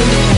you.